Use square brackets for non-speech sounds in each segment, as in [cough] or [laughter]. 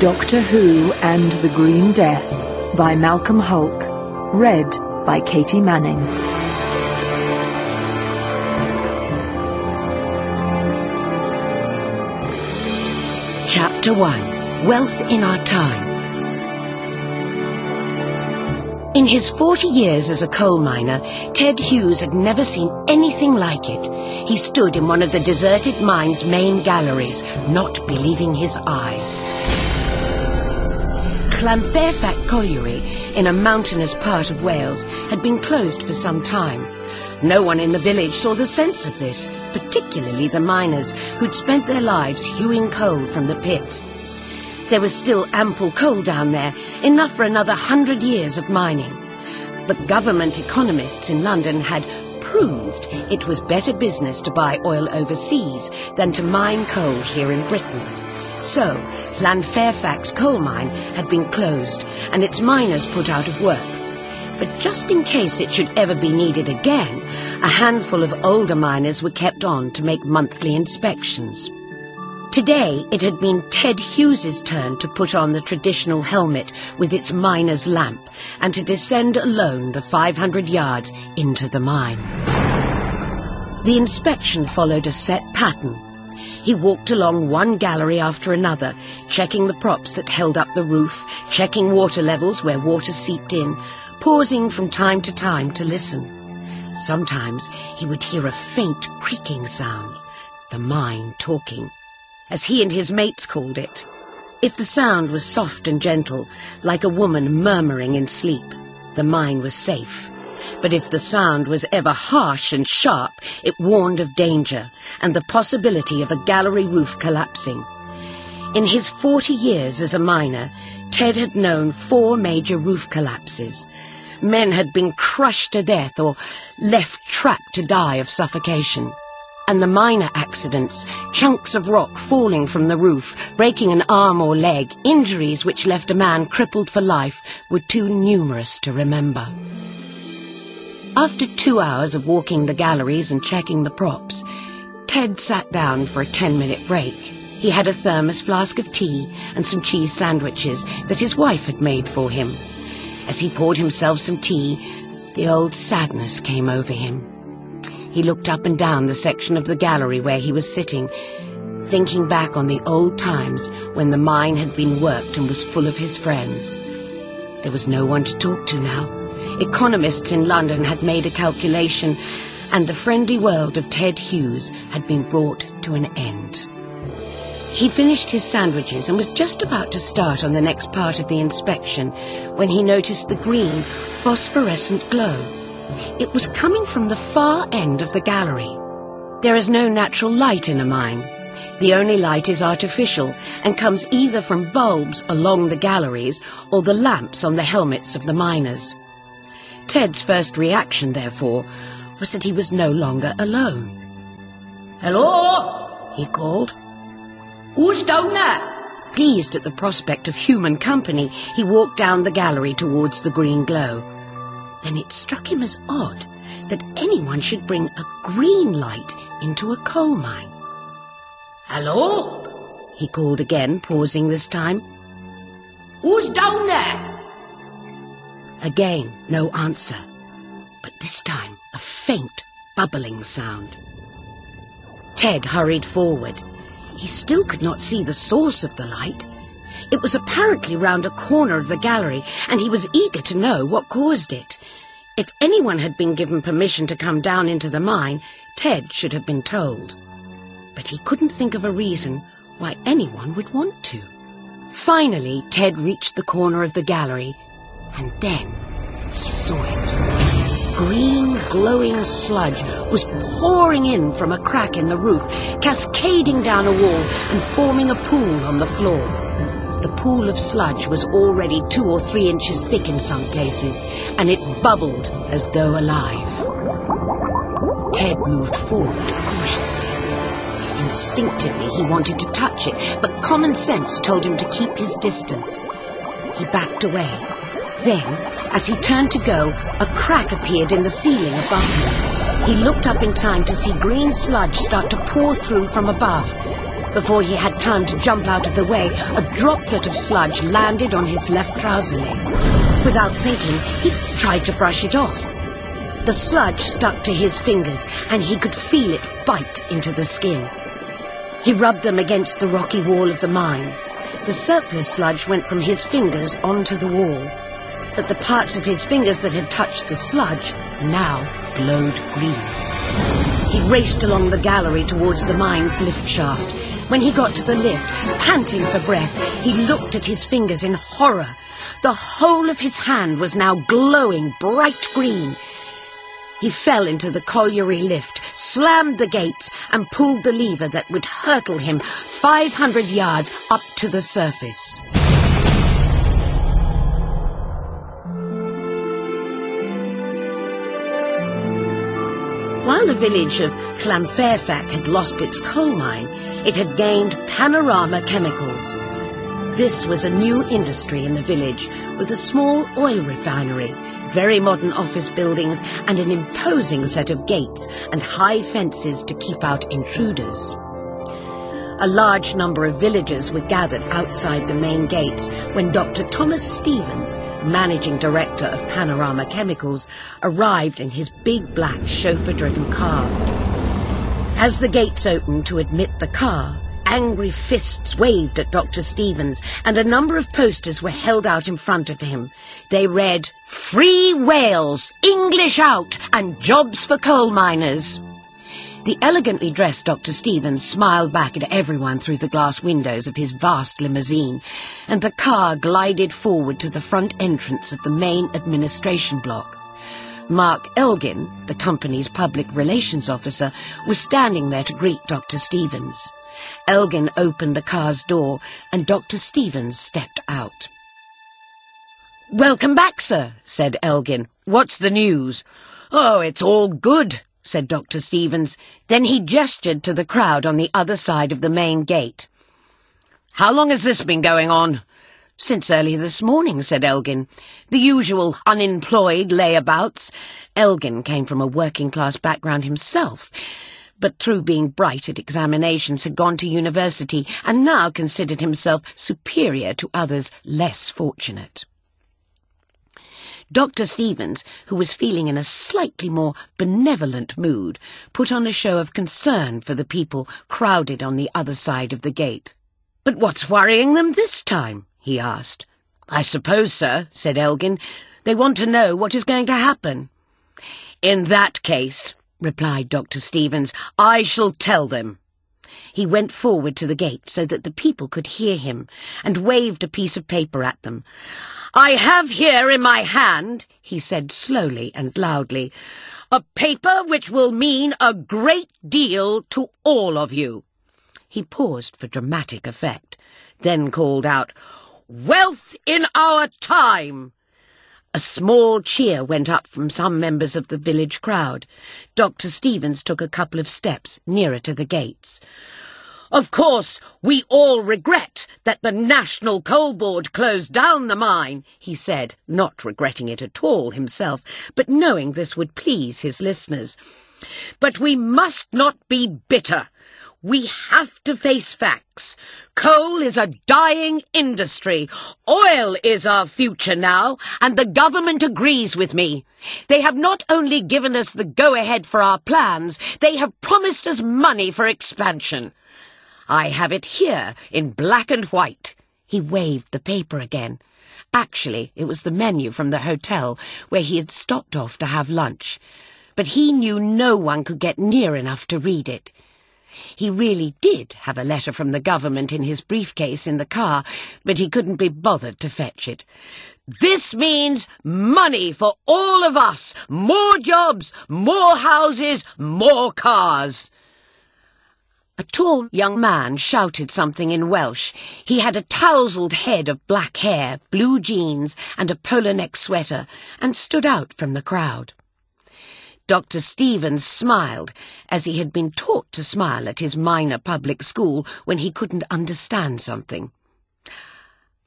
Doctor Who and the Green Death by Malcolm Hulke. Read by Katy Manning. Chapter 1 Wealth in Our Time In his 40 years as a coal miner, Ted Hughes had never seen anything like it. He stood in one of the deserted mine's main galleries, not believing his eyes. Llanfairfach Colliery, in a mountainous part of Wales, had been closed for some time. No one in the village saw the sense of this, particularly the miners who'd spent their lives hewing coal from the pit. There was still ample coal down there, enough for another hundred years of mining. But government economists in London had proved it was better business to buy oil overseas than to mine coal here in Britain. So, Llanfairfach coal mine had been closed and its miners put out of work. But just in case it should ever be needed again, a handful of older miners were kept on to make monthly inspections. Today, it had been Ted Hughes's turn to put on the traditional helmet with its miner's lamp and to descend alone the 500 yards into the mine. The inspection followed a set pattern he walked along one gallery after another, checking the props that held up the roof, checking water levels where water seeped in, pausing from time to time to listen. Sometimes he would hear a faint creaking sound, the mine talking, as he and his mates called it. If the sound was soft and gentle, like a woman murmuring in sleep, the mine was safe. But if the sound was ever harsh and sharp, it warned of danger and the possibility of a gallery roof collapsing. In his 40 years as a miner, Ted had known four major roof collapses. Men had been crushed to death or left trapped to die of suffocation. And the minor accidents, chunks of rock falling from the roof, breaking an arm or leg, injuries which left a man crippled for life, were too numerous to remember. After two hours of walking the galleries and checking the props, Ted sat down for a ten-minute break. He had a thermos flask of tea and some cheese sandwiches that his wife had made for him. As he poured himself some tea, the old sadness came over him. He looked up and down the section of the gallery where he was sitting, thinking back on the old times when the mine had been worked and was full of his friends. There was no one to talk to now. Economists in London had made a calculation, and the friendly world of Ted Hughes had been brought to an end. He finished his sandwiches and was just about to start on the next part of the inspection when he noticed the green, phosphorescent glow. It was coming from the far end of the gallery. There is no natural light in a mine. The only light is artificial and comes either from bulbs along the galleries or the lamps on the helmets of the miners. Ted's first reaction, therefore, was that he was no longer alone. Hello? he called. Who's down there? Pleased at the prospect of human company, he walked down the gallery towards the green glow. Then it struck him as odd that anyone should bring a green light into a coal mine. Hello? he called again, pausing this time. Who's down there? Again, no answer, but this time a faint, bubbling sound. Ted hurried forward. He still could not see the source of the light. It was apparently round a corner of the gallery, and he was eager to know what caused it. If anyone had been given permission to come down into the mine, Ted should have been told. But he couldn't think of a reason why anyone would want to. Finally, Ted reached the corner of the gallery and then he saw it. Green, glowing sludge was pouring in from a crack in the roof, cascading down a wall and forming a pool on the floor. The pool of sludge was already two or three inches thick in some places, and it bubbled as though alive. Ted moved forward cautiously. Instinctively, he wanted to touch it, but common sense told him to keep his distance. He backed away then, as he turned to go, a crack appeared in the ceiling above him. He looked up in time to see green sludge start to pour through from above. Before he had time to jump out of the way, a droplet of sludge landed on his left trouser leg. Without thinking, he tried to brush it off. The sludge stuck to his fingers, and he could feel it bite into the skin. He rubbed them against the rocky wall of the mine. The surplus sludge went from his fingers onto the wall, but the parts of his fingers that had touched the sludge now glowed green. He raced along the gallery towards the mine's lift shaft. When he got to the lift, panting for breath, he looked at his fingers in horror. The whole of his hand was now glowing bright green. He fell into the colliery lift, slammed the gates, and pulled the lever that would hurtle him 500 yards up to the surface. While the village of Llanfairfach had lost its coal mine, it had gained Panorama Chemicals. This was a new industry in the village with a small oil refinery, very modern office buildings, and an imposing set of gates and high fences to keep out intruders. A large number of villagers were gathered outside the main gates when Dr. Thomas Stevens, managing director of Panorama Chemicals, arrived in his big black chauffeur-driven car. As the gates opened to admit the car, angry fists waved at Dr. Stevens and a number of posters were held out in front of him. They read, Free Wales, English out, and jobs for coal miners. The elegantly dressed Dr. Stevens smiled back at everyone through the glass windows of his vast limousine, and the car glided forward to the front entrance of the main administration block. Mark Elgin, the company's public relations officer, was standing there to greet Dr. Stevens. Elgin opened the car's door, and Dr. Stevens stepped out. Welcome back, sir, said Elgin. What's the news? Oh, it's all good, said Dr. Stevens. Then he gestured to the crowd on the other side of the main gate. How long has this been going on? Since early this morning, said Elgin. The usual unemployed layabouts. Elgin came from a working-class background himself, but through being bright at examinations had gone to university and now considered himself superior to others less fortunate. Dr. Stevens, who was feeling in a slightly more benevolent mood, put on a show of concern for the people crowded on the other side of the gate. But what's worrying them this time? he asked. I suppose, sir, said Elgin, they want to know what is going to happen. In that case, replied Dr. Stevens, I shall tell them. He went forward to the gate so that the people could hear him, and waved a piece of paper at them. I have here in my hand, he said slowly and loudly, a paper which will mean a great deal to all of you. He paused for dramatic effect, then called out, Wealth in our time! A small cheer went up from some members of the village crowd. Dr. Stevens took a couple of steps nearer to the gates. Of course, we all regret that the National Coal Board closed down the mine, he said, not regretting it at all himself, but knowing this would please his listeners. But we must not be bitter. We have to face facts. Coal is a dying industry. Oil is our future now, and the government agrees with me. They have not only given us the go-ahead for our plans, they have promised us money for expansion. I have it here in black and white. He waved the paper again. Actually, it was the menu from the hotel where he had stopped off to have lunch. But he knew no one could get near enough to read it. He really did have a letter from the government in his briefcase in the car, but he couldn't be bothered to fetch it. This means money for all of us. More jobs, more houses, more cars. A tall young man shouted something in Welsh. He had a tousled head of black hair, blue jeans, and a polo neck sweater, and stood out from the crowd. Dr. Stevens smiled, as he had been taught to smile at his minor public school when he couldn't understand something.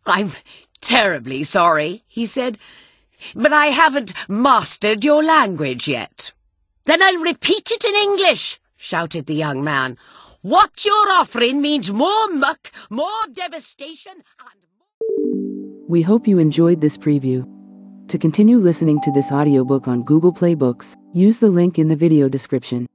I'm terribly sorry, he said, but I haven't mastered your language yet. Then I'll repeat it in English, shouted the young man. What you're offering means more muck, more devastation, and... [laughs] We hope you enjoyed this preview. To continue listening to this audiobook on Google Play Books, use the link in the video description.